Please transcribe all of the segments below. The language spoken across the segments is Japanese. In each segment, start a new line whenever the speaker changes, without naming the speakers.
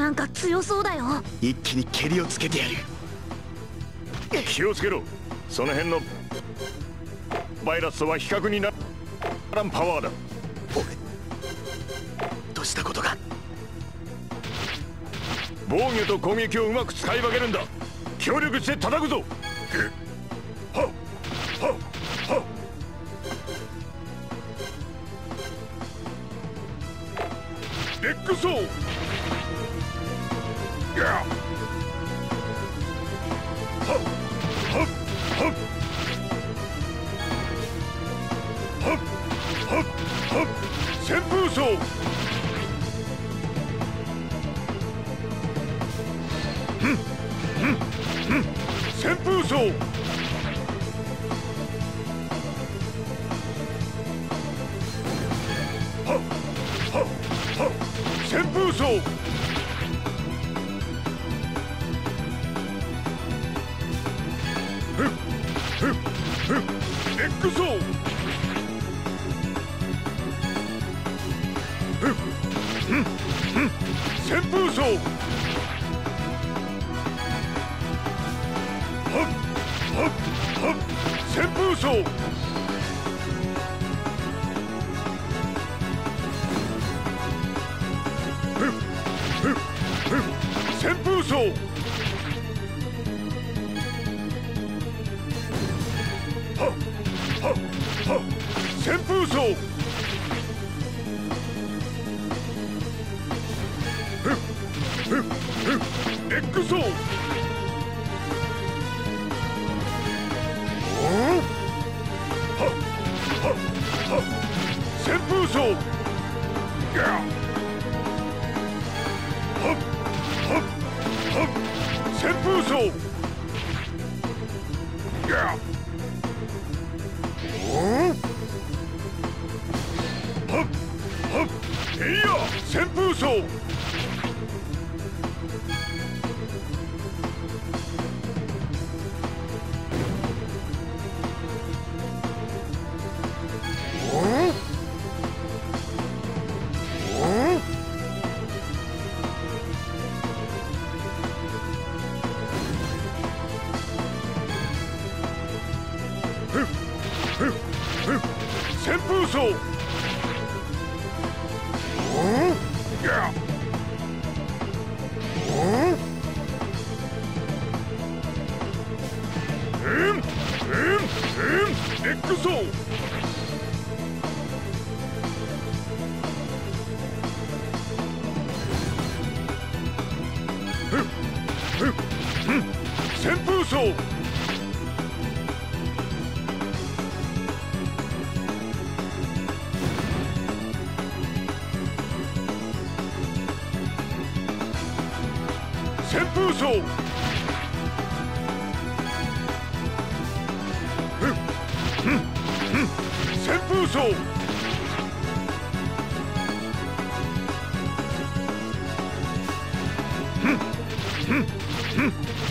なんか強そうだよ。
一気に蹴りをつけてやる。
気をつけろ。その辺のバイラスは比較にならんパワーだ。
俺どうしたことか
防御と攻撃をうまく使い分けるんだ。協力して叩くぞ。はっはっはっ。レッグソー旋風層旋風層はっはっはっ。旋風層旋風層はっはっはっ旋風層ふっふっふっ旋風層はっはっはっ旋風層。っレッグソーはっはっはっ旋風層や。はっはっはっ旋風層や。はっはっいや。旋風層うん。うん。うん。レッグソーふっふっふっ旋風層旋風層ふっふっふっ旋風層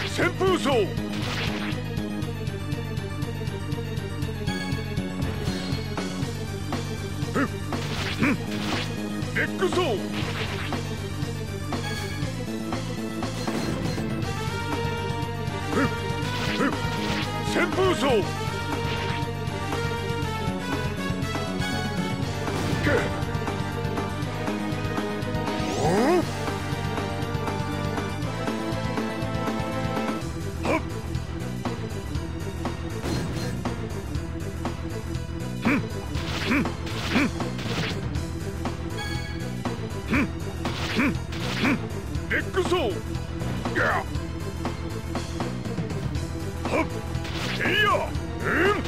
旋風層ふっふっレッグソー旋風層けはっふん。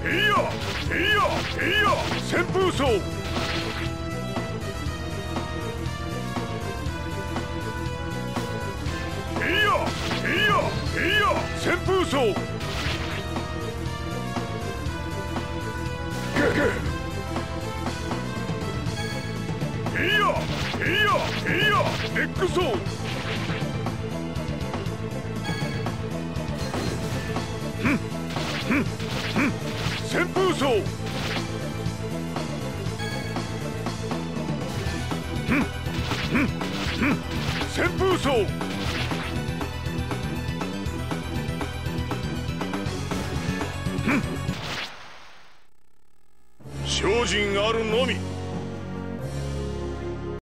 ふんふんふんふんふんレッグソーやいいやいいや旋風層いやいやいや旋風層。旋風層。ふん旋風層。精進あるのみ。